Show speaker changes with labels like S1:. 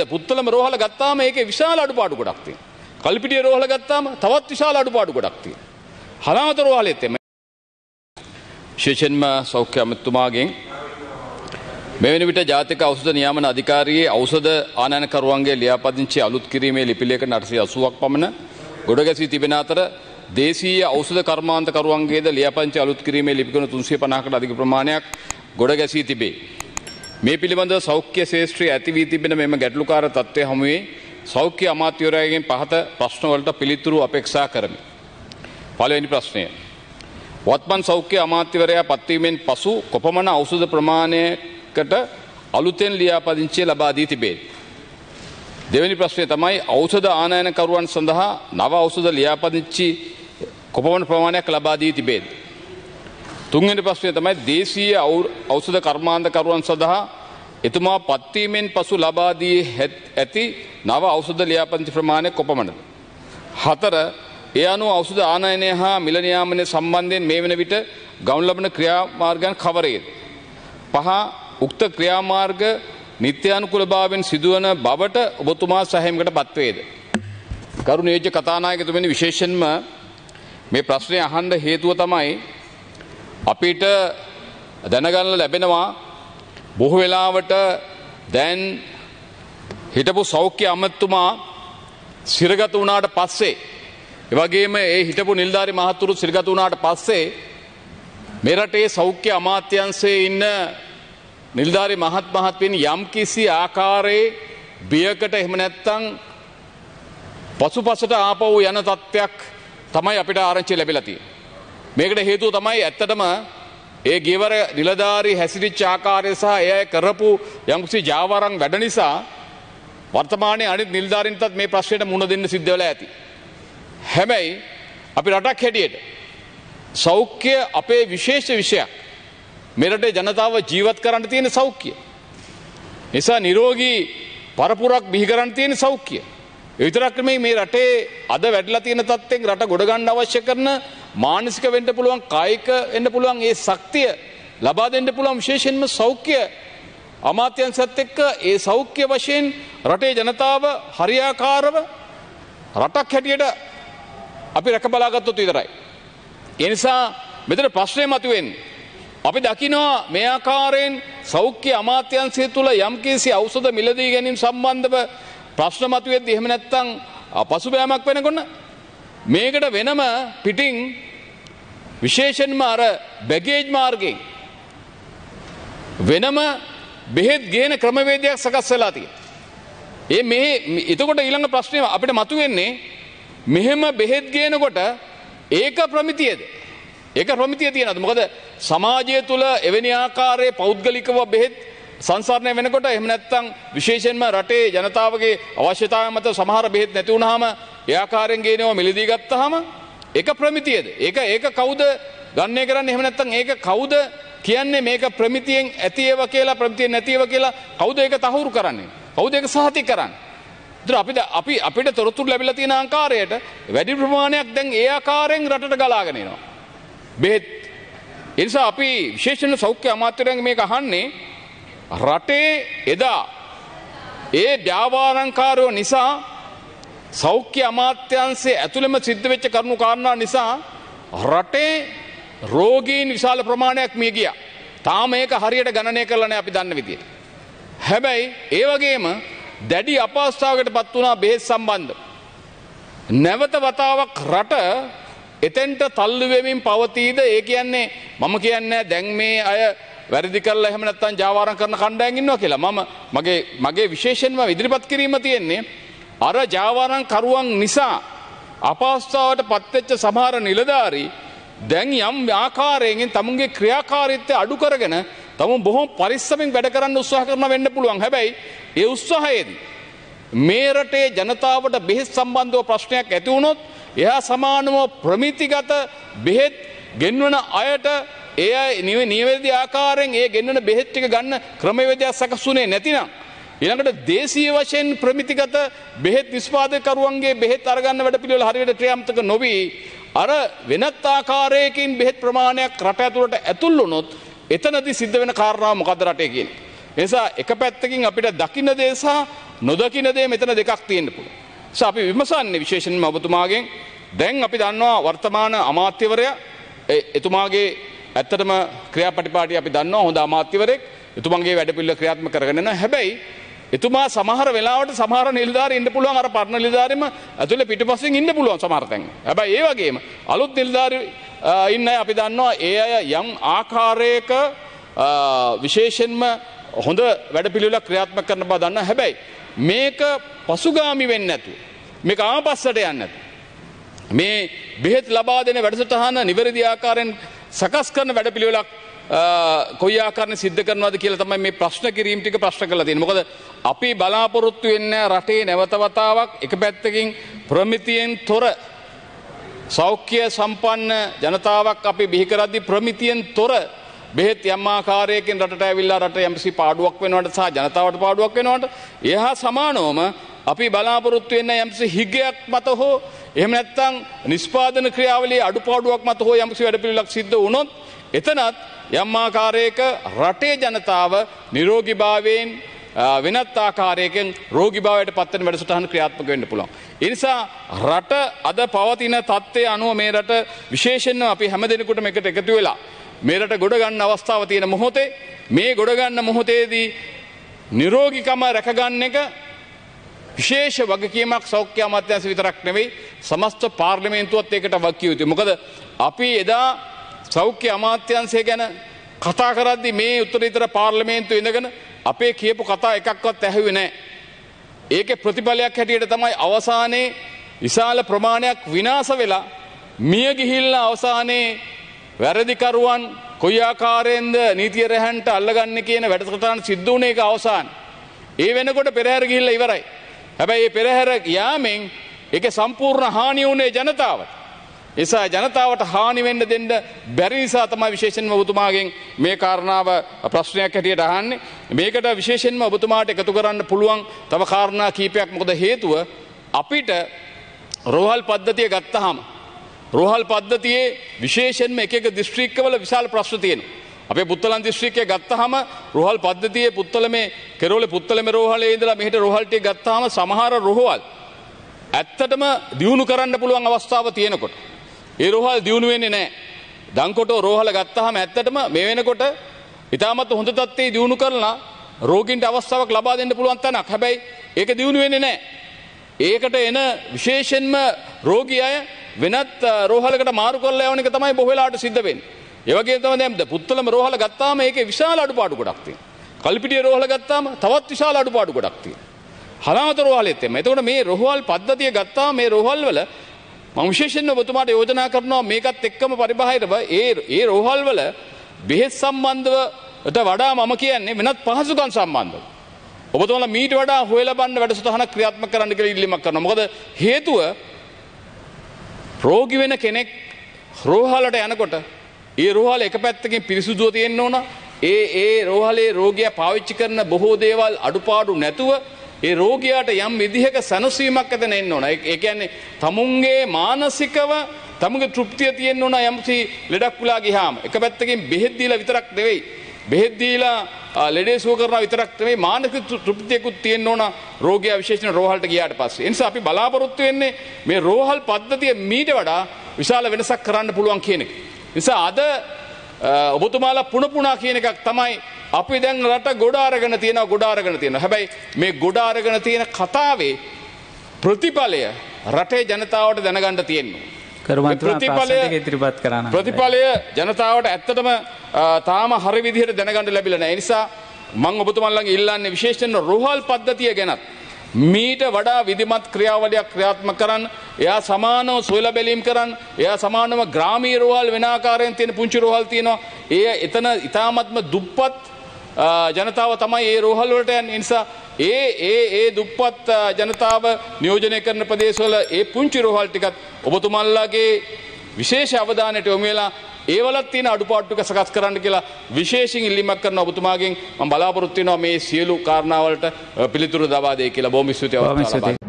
S1: පුත්තලම රෝහල ගත්තාම ඒකේ විශාල අඩුපාඩු ගොඩක් තියෙනවා. කල්පිටිය රෝහල ගත්තාම තවත් විශාල අඩුපාඩු ගොඩක් තියෙනවා. හලාවත රෝහලෙත් එම විශේෂයෙන්ම සෞඛ්‍ය අමතුමාගෙන් මෙවැනි විට ජාතික ඖෂධ නියාමන අධිකාරියේ ඖෂධ ආනයනකරුවන්ගේ ලියාපදිංචි අලුත් කිරීමේ ලිපිලයක 880ක් පමණ ගොඩගැසී තිබෙන අතර දේශීය ඖෂධ කර්මාන්තකරුවන්ගේද ලියාපදිංචි අලුත් කිරීමේ ලිපිකන 350කට අධික ප්‍රමාණයක් ගොඩගැසී තිබේ. මේ පිළිබඳව සෞඛ්‍ය ශේෂත්‍රයේ ඇති වී තිබෙන මෙම ගැටලුකාර තත්ත්වය හමුවේ සෞඛ්‍ය අමාත්‍යවරයාගෙන් පහත ප්‍රශ්නවලට පිළිතුරු අපේක්ෂා කරමි. පළවෙනි ප්‍රශ්නය. වත්මන් සෞඛ්‍ය අමාත්‍යවරයා පත්වීමෙන් පසු කොපමණ ඖෂධ ප්‍රමාණයකට අලුතෙන් ලියාපදිංචිය ලබා දී තිබේ. දෙවැනි ප්‍රශ්නය තමයි ඖෂධ ආනයනකරුවන් සඳහා නව ඖෂධ ලියාපදිංචි කොපමණ ප්‍රමාණයක් ලබා දී තිබේද. තුන්වෙනි ප්‍රශ්නය තමයි දේශීය ඖෂධ කර්මාන්තකරුවන් සඳහා එතුමා පත්වීමෙන් පසු ලබා දී ඇති නව ඖෂධ ලියාපදිංචි ප්‍රමාණය කොපමණද. හතර ඒ අනුව ඖෂධ ආනයනය හා මිල නියාමනය සම්බන්ධයෙන් මේ වන විට ගවුන් ලබන ක්‍රියාමාර්ගයන් කවරේද. පහ උක්ත ක්‍රියාමාර්ග නිත්‍යානුකුලභාවෙන් සිදුවන බවට ඔබතුමා සැහැමකට පත්වේද. ගරු නේජ්‍ය කතානායකතුමනි විශේෂෙන්ම මේ ප්‍රශ්නය අහන්ඩ හේතුව තමයි අපිට දැනගන්න ලැබෙනවා බොහෝ වෙලාවට දැන් හිටපු සෞඛ්‍ය අමත්තුමා සිරගත වුණාට පස්සේ එවගේම ඒ හිටපු නිල්ධාරි මහත්තුරු සිරගත වුණාට පස්සේ මෙරටේ සෞඛ්‍ය අමාත්‍යන්සේ ඉන්න නිල්ධාරි මහත් මහත්වෙන් යම් කිසි ආකාරයේ බියකට එහෙම නැත්තං පසුපසට ආපව් යන තත්ත්වයක් තමයි අපිට ආරංචි ලැබිලතිය. මේකට හේතුව තමයි ඇත්තටම ඒ ගෙවර නිලධාරි හැසිරිච් ආකාරය සහ එය කරපු යම්කිසි ජාවරං වැඩ නිසා වර්තමානය අනිත් නිල්ධාරින්තත් මේ ප්‍රශ්නයට මුණ දෙන්න සිද්ධවල ඇති. හැබැයි අපි රටක් හැටියට සෞඛ්‍ය අපේ විශේෂ විෂයක් මෙරට ජනතාව ජීවත් කරන්න තියෙන සෞඛ්‍ය. නිසා නිරෝගී පරපුරක් බිහිකරන්න තියෙන සෞඛ්‍ය. විතරක්‍රමේ මේ රටේ අද වැඩලා තියෙන තත්ත්වෙන් රට ගොඩගන්න අවශ්‍ය කරන මානසික වෙන්න පුළුවන් කායික වෙන්න පුළුවන් ඒ ශක්තිය ලබා දෙන්න පුළුවන් විශේෂයෙන්ම සෞඛ්‍ය අමාත්‍යංශත් එක්ක ඒ සෞඛ්‍ය වශයෙන් රටේ ජනතාව හරියාකාරව රටක් හැටියට අපි රැක බලාගත්තොත් විතරයි. ඒ නිසා මෙතන ප්‍රශ්නය මතුවෙන්නේ අපි දකිනවා මේ ආකාරයෙන් සෞඛ්‍ය අමාත්‍යංශය තුළ යම්කිසි ඖෂධ මිලදී ගැනීම සම්බන්ධව ප්‍රශ්න මතුවෙද්දි එහෙම නැත්නම් පසුබෑමක් වෙනකොට මේකට වෙනම පිටින් විශේෂයෙන්ම අර බැගේජ් මාර්ගයෙන් වෙනම බෙහෙත් ගේන ක්‍රමවේදයක් සකස් වෙලා තියෙනවා. ඒ මේ එතකොට ඊළඟ ප්‍රශ්නය අපිට මතුවෙන්නේ මෙහෙම බෙහෙත් ගේනකොට ඒක ප්‍රමිතියද? ඒක ප්‍රමිතිය තියෙනවද? මොකද සමාජය තුළ එවැනි ආකාරයේ පෞද්ගලිකව බෙහෙත් සංසරණය වෙනකොට එහෙම නැත්නම් විශේෂයෙන්ම රටේ ජනතාවගේ අවශ්‍යතාවය මත සමහර බෙහෙත් නැති වුනහම ඒ ආකාරයෙන් ගේනවා මිලදී ගත්තාම ඒක ප්‍රමිතියද? ඒක ඒක කවුද ගණනය කරන්නේ? එහෙම නැත්නම් ඒක කවුද කියන්නේ මේක ප්‍රමිතියෙන් ඇති ඒවා කියලා ප්‍රමිතියෙන් නැති ඒවා කියලා කවුද ඒක තහවුරු කරන්නේ? කවුද ඒක සහතික කරන්නේ? ඒතර අපිට අපි අපිට තොරතුරු ලැබිලා තියෙන ආකාරයට වැඩි ප්‍රමාණයක් දැන් ඒ ආකාරයෙන් රටට ගලාගෙන එනවා. බෙහෙත් ඒ නිසා අපි විශේෂණ සෞඛ්‍ය අමාත්‍යවරයන් මේක අහන්නේ රටේ එදා ඒ ව්‍යාපාරංකාරයෝ නිසා සෞඛ්‍ය අමාත්‍යන්සේ ඇතුළෙම සිද්ධ වෙච්ච කරුණු කාරණා නිසා රටේ රෝගීන් විශාල ප්‍රමාණයක් මිය ගියා. තාම ඒක හරියට ගණනය කරලා නැහැ අපි දන්න විදියට. හැබැයි ඒ වගේම දැඩි අපහසුතාවකට පත් වුණා බෙහෙත් සම්බන්ධ. නැවත වතාවක් රට එතෙන්ට තල්ලු වෙමින් පවතීද ඒ කියන්නේ මම කියන්නේ දැන් මේ අය වැරදි කරලා එහෙම නැත්නම් ජාවාරම් කරන කණ්ඩායම් ඉන්නවා කියලා. මම මගේ මගේ විශේෂයෙන්ම ඉදිරිපත් කිරීම තියෙන්නේ අර ජාවාරම් කරුවන් නිසා අපහසුතාවට පත්වෙච්ච සමහර නිලධාරී දැන් යම් ආකාරයෙන් තමුන්ගේ ක්‍රියාකාරීත්වය අඩු කරගෙන තමුන් බොහොම පරිස්සමෙන් වැඩ කරන්න උත්සාහ කරන වෙන්න පුළුවන්. හැබැයි ඒ උත්සාහයේදී මේ රටේ ජනතාවට බෙහෙත් සම්බන්ධව ප්‍රශ්නයක් ඇති වුණොත් එහා සමානව ප්‍රමිතිගත බෙහෙත් ගෙන්වන අයට ඒ නිවැරදි ආකාරයෙන් ඒ ගෙන්වන බෙහෙත් ටික ගන්න ක්‍රමවේදයක් සකස්ුනේ නැතිනම් ඊළඟට දේශීය වශයෙන් ප්‍රමිතිගත බෙහෙත් නිෂ්පාදකරුවන්ගේ බෙහෙත් අරගන්න වැඩපිළිවෙල හරියට ක්‍රියාත්මක නොවි අර වෙනත් ආකාරයකින් බෙහෙත් ප්‍රමාණයක් රට ඇතුළට ඇතුල් වුණොත් එතනදී සිද්ධ වෙන කාරණාව මොකද්ද රටේ කියන්නේ. නිසා එක පැත්තකින් අපිට දකින්න දේ සහ නොදකින දේ මෙතන දෙකක් තියෙන්න පුළුවන්. නිසා අපි විමසන්නේ විශේෂයෙන්ම ඔබතුමාගෙන් දැන් අපි දන්නවා වර්තමාන අමාත්‍යවරයා එ- එතුමාගේ ඇත්තටම ක්‍රියාපටිපාටි අපි දන්නවා හොඳ අමාත්‍යවරයෙක් එතුමන්ගේ වැඩපිළිවෙල ක්‍රියාත්මක කරගෙන යනවා. හැබැයි එතුමා සමහර වෙලාවට සමහර නිලධාරීන් ඉන්න පුළුවන් අර පරණ නිලධාරීම ඇතුලේ පිටිපස්සෙන් ඉන්න පුළුවන් සමහර තැන්. හැබැයි ඒ වගේම අලුත් නිලධාරී අ, ඉන්න අය අපි දන්නවා ඒ අය යම් ආකාරයක අ, විශේෂයෙන්ම හොඳ වැඩපිළිවෙලක් ක්‍රියාත්මක කරන බව දන්නවා. හැබැයි මේක පසුගාමි වෙන්නේ නැතුව මේක ආපස්සට යන්නේ නැතුව මේ බෙහෙත් ලබා දෙන වැඩසටහන නිවැරදි ආකාරයෙන් සකස් කරන වැඩපිළිවෙලක් අ, කොයි ආකාරයෙන් සිද්ධ කරනවද කියලා තමයි මේ ප්‍රශ්න කිරීම ටික ප්‍රශ්න කරලා තියෙන්නේ. මොකද අපි බලාපොරොත්තු වෙන්නේ රටේ නැවත වතාවක් එක පැත්තකින් ප්‍රමිතියෙන් තොර සෞඛ්‍ය සම්පන්න ජනතාවක් අපි බිහි කරද්දී ප්‍රමිතියෙන් තොර බෙහෙත් යම් ආකාරයකින් රටට ඇවිල්ලා රට යම්සි පාඩුවක් වෙනවට සහ ජනතාවට පාඩුවක් වෙනවට එහා සමානවම අපි බලාපොරොත්තු වෙන්න යම්සි හිගයක් මත හෝ එහෙම නැත්නම් නිෂ්පාදන ක්‍රියාවලියේ අඩුපාඩුවක් මත හෝ යම්සි වැඩපිළිවෙලක් සිද්ධ වුණොත් එතනත් යම් ආකාරයක රටේ ජනතාව නිරෝගීභාවයෙන් ආ, වෙනත් ආකාරයකින් රෝගීභාවයට පත්වන වැඩසටහන ක්‍රියාත්මක වෙන්න පුළුවන්. ඒ නිසා රට අද පවතින තත්ත්වය අනුව මේ රට විශේෂයෙන්ම අපි හැමදෙනෙකුටම එකට එකතු වෙලා මේ රට ගොඩ ගන්න අවස්ථාව තියෙන මොහොතේ මේ ගොඩ ගන්න මොහොතේදී නිරෝගිකම රැකගන්න එක විශේෂ වගකීමක් සෞඛ්‍ය අමාත්‍යංශ විතරක් නෙවෙයි සමස්ත පාර්ලිමේන්තුවත් ඒකට වකිය යුතුයි. මොකද අපි එදා සෞඛ්‍ය අමාත්‍යංශය ගැන කතා කරද්දි මේ උත්තරීතර පාර්ලිමේන්තුව ඉඳගෙන අපේ කියපු කතා එකක්වත් ඇහුවේ නැහැ. ඒකේ ප්‍රතිඵලයක් හැටියට තමයි අවසානයේ විශාල ප්‍රමාණයක් විනාශ වෙලා මිය ගිහිල්ලා අවසානයේ වැරදිකරුවන් කොයි ආකාරයෙන්ද නීතිය රැහන්ට අල්ලගන්නේ කියන වැඩසටහන සිද්ධ වුණ එක අවසාන. ඒ වෙනකොට පෙරහැර ගිහිල්ලා ඉවරයි. හැබැයි මේ පෙරහැර යාමෙන් ඒකේ සම්පූර්ණ හානිය වුණේ ජනතාවට. නිසා ජනතාවට හානි වෙන්න දෙන්න බැරි නිසා තමයි විශේෂයෙන්ම ඔබතුමාගෙන් මේ කාරණාව ප්‍රශ්නයක් හැටියට අහන්නේ. මේකට විශේෂයෙන්ම ඔබතුමාට එකතු කරන්න පුළුවන් තව කාරණා කීපයක් මොකද හේතුව අපිට රෝහල් පද්ධතිය ගත්තහම රෝහල් පද්ධතියේ විශේෂයෙන්ම එක එක දිස්ත්‍රික්කවල විශාල ප්‍රශ්න තියෙනවා. අපේ පුත්තලන් දිස්ත්‍රික්කය ගත්තහම රෝහල් පද්ධතියේ පුත්තලමේ කෙරෝලේ පුත්තලමේ රෝහලේ ඉඳලා මෙහෙට රෝහල් ටික ගත්තාම සමහර රෝහල් ඇත්තටම දියුණු කරන්න පුළුවන් අවස්ථාව තියෙනකොට. ඒ රෝහල් දියුණු වෙන්නේ නැහැ. දංකොටෝ රෝහල ගත්තාම ඇත්තටම මේ වෙනකොට ඉතාමත් හොඳ තත්ත්වයේ දියුණු කරලා රෝගීන්ට අවස්ථාවක් ලබා දෙන්න පුළුවන් තැනක්. හැබැයි ඒක දියුණු වෙන්නේ නැහැ. ඒකට එන විශේෂයෙන්ම රෝගී අය වෙනත් අ, රෝහලකට මාරු කරලා යවන එක තමයි බොහෝ වෙලාවට සිද්ධ වෙන්නේ. ඒ වගේම තමයි දැන් පුත්තලම රෝහල ගත්තාම ඒකේ විශාල අඩුපාඩු ගොඩක් තියෙනවා. කල්පිටිය රෝහල ගත්තාම තවත් විශාල අඩුපාඩු ගොඩක් තියෙනවා. හලාවත රෝහලෙත් එම. එතකොට මේ රෝහල් පද්ධතිය ගත්තාම මේ රෝහල් වල මම විශේෂයෙන්ම ඔබතුමාට යෝජනා කරනවා මේකත් එක්කම පරිබාහිරව ඒ ඒ රෝහල් වල බෙහෙත් සම්බන්ධවට වඩා මම කියන්නේ වෙනත් පහසුකම් සම්බන්ධව. ඔබතුමාලා මීට වඩා හොයලා බලන්න වැඩසටහනක් ක්‍රියාත්මක කරන්න කියලා ඉල්ලීමක් කරනවා. මොකද හේතුව රෝගි වෙන කෙනෙක් රෝහලට යනකොට ඒ රෝහල එක පැත්තකින් පිරිසුදුව තියෙන්න ඕන ඒ ඒ රෝහලේ රෝගයා පාවිච්චි කරන බොහෝ දේවල් අඩුපාඩු නැතුව ඒ රෝගයාට යම් විදිහක සැනසීමක් ඇතන එන්න ඕන ඒ ඒ කියන්නේ තමුන්ගේ මානසිකව තමුගේ තෘප්තිය තියෙන්න ඕන යම්සි ලෙඩක් පුලා ගියාම එක පැත්තකින් බෙහෙත් දීලා විතරක් නෙවෙයි බෙහෙත් දීලා ආ, ලෙඩේ සුව කරනවා විතරක් නෙවෙයි මානසික තෘ- තෘප්තියකුත් තියෙන්න ඕන රෝගයා විශේෂයෙන් රෝහලට ගියාට පස්සේ. ඒ නිසා අපි බලාපොරොත්තු වෙන්නේ මේ රෝහල් පද්ධතිය මීට වඩා විශාල වෙනසක් කරන්න පුළුවන් කියන එක. නිසා අද අ, ඔබතුමාලා පුන පුනා කියන එකක් තමයි අපි දැන් රට ගොඩ අරගෙන තියෙනවා ගොඩ අරගෙන තියෙනවා. හැබැයි මේ ගොඩ අරගෙන තියෙන කතාවේ ප්‍රතිඵලය රටේ ජනතාවට දැනගන්න තියෙනවා. ප්‍රතිඵලය-
S2: ඉදිරිපත් කරන්න.
S1: ප්‍රතිඵලය ජනතාවට ඇත්තටම තාම හරි විදිහට දැනගන්න ලැබිලා නැහැ. ඒ නිසා මම ඔබතුමන්ලගේ ඉල්ලන්නේ විශේෂයෙන්ම රෝහල් පද්ධතිය ගැනත් මීට වඩා විධිමත් ක්‍රියාවලියක් ක්‍රියාත්මක කරන්න එයා සමානව සොයලා බැලීම් කරන්න එයා සමානව ග්‍රාමීය රෝහල් වෙන ආකාරයෙන් තියෙන පුංචි රෝහල් තියෙනවා ඒ එතන ඊ타මත්ම දුප්පත් ජනතාව තමයි ඒ රෝහල් වලට යන්නේ. ඒ නිසා ඒ ඒ ඒ දුප්පත් අ, ජනතාව නියෝජනය කරන ප්‍රදේශවල ඒ පුංචි රෝහල් ටිකත් ඔබතුමන්ලාගේ විශේෂ අවධානයට යොමු වෙලා ඒවලත් තියෙන අඩුපාඩු ටික සකස් කරන්න කියලා විශේෂයෙන් ඉල්ලීමක් කරන ඔබතුමාගෙන් මම බලාපොරොත්තු වෙනවා මේ සියලු කාරණාවලට අ, පිළිතුරු දබා දෙයි කියලා බොහොම ස්තුතියි
S2: බොහොම
S1: අවස්ථාව ලබා
S2: ස්තුතියි.